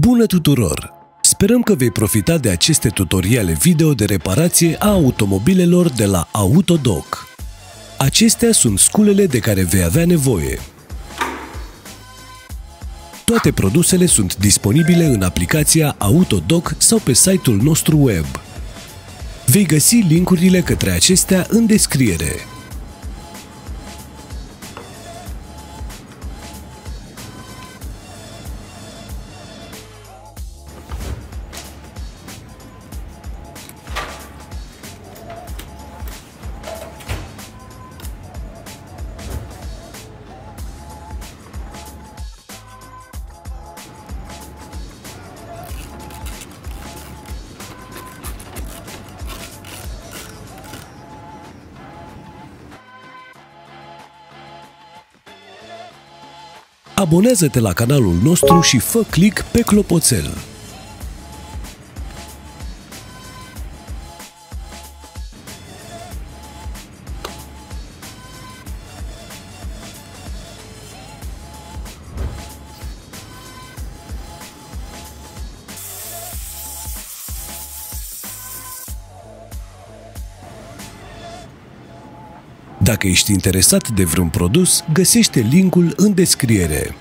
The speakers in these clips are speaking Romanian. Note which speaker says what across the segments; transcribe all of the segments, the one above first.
Speaker 1: Bună tuturor! Sperăm că vei profita de aceste tutoriale video de reparație a automobilelor de la Autodoc. Acestea sunt sculele de care vei avea nevoie. Toate produsele sunt disponibile în aplicația Autodoc sau pe site-ul nostru web. Vei găsi linkurile către acestea în descriere. Abonează-te la canalul nostru și fă click pe clopoțel. Dacă ești interesat de vreun produs, găsește linkul în descriere.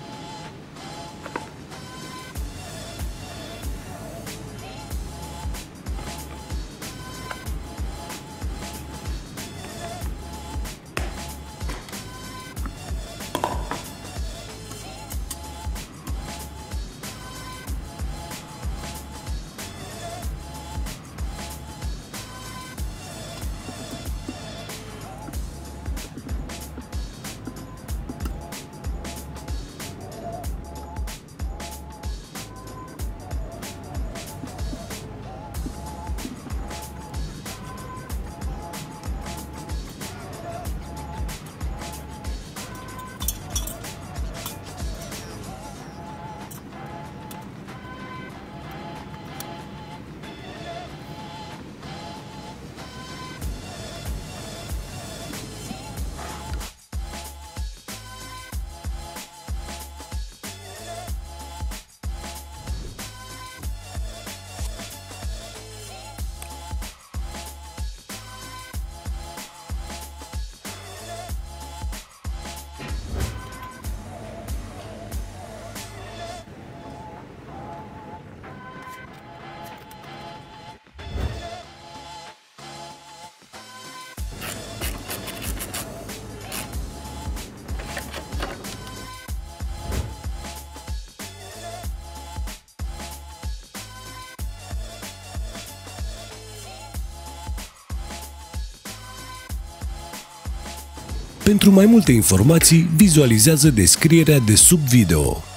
Speaker 1: Pentru mai multe informații, vizualizează descrierea de sub video.